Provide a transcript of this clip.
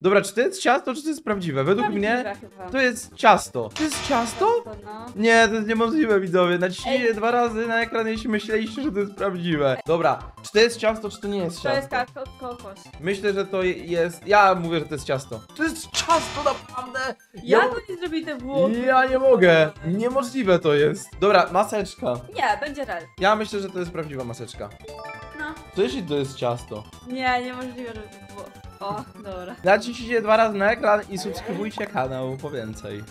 Dobra, czy to jest ciasto, czy to jest prawdziwe? Według mnie Prawdziwe chyba. to jest ciasto. To jest ciasto? To, no. Nie, to jest niemożliwe, widzowie. Naciśnijcie Ej. dwa razy na ekran, jeśli myśleliście, że to jest prawdziwe. Dobra, czy to jest ciasto, czy to nie jest To ciasto? jest tak, ko- kokos. Myślę, że to jest... Ja mówię, że to jest ciasto. To jest ciasto, naprawdę! Jak oni zrobili te włosy? Ja nie mogę. Niemożliwe to jest. Dobra, maseczka. Nie, będzie rel. Ja myślę, że to jest prawdziwa maseczka. No. Co jeśli to jest ciasto? Nie, niemożliwe, żeby to było. O, dobra. Naciśnijcie dwa razy na ekran i subskrybujcie kanał po więcej.